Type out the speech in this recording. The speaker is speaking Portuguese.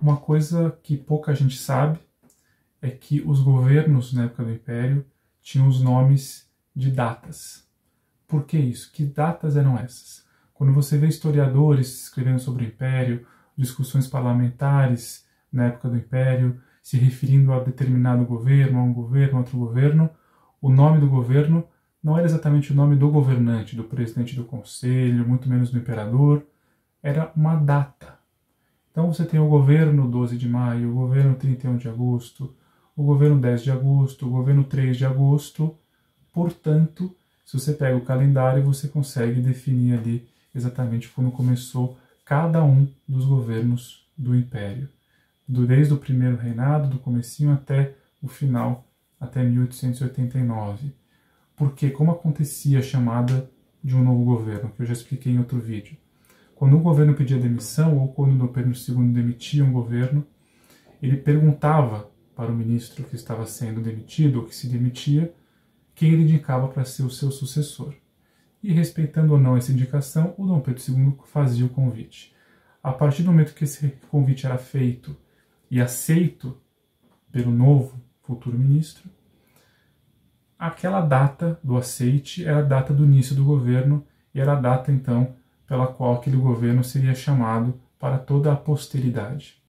Uma coisa que pouca gente sabe é que os governos na época do Império tinham os nomes de datas. Por que isso? Que datas eram essas? Quando você vê historiadores escrevendo sobre o Império, discussões parlamentares na época do Império, se referindo a determinado governo, a um governo, a outro governo, o nome do governo não era exatamente o nome do governante, do presidente do conselho, muito menos do imperador, era uma data. Então você tem o governo 12 de maio, o governo 31 de agosto, o governo 10 de agosto, o governo 3 de agosto. Portanto, se você pega o calendário, você consegue definir ali exatamente quando começou cada um dos governos do império, desde o primeiro reinado, do comecinho até o final, até 1889. Porque como acontecia a chamada de um novo governo, que eu já expliquei em outro vídeo. Quando o governo pedia demissão ou quando o Pedro II demitia um governo, ele perguntava para o ministro que estava sendo demitido ou que se demitia quem ele indicava para ser o seu sucessor e respeitando ou não essa indicação, o Dom Pedro II fazia o convite. A partir do momento que esse convite era feito e aceito pelo novo futuro ministro, aquela data do aceite era a data do início do governo e era a data então pela qual aquele governo seria chamado para toda a posteridade.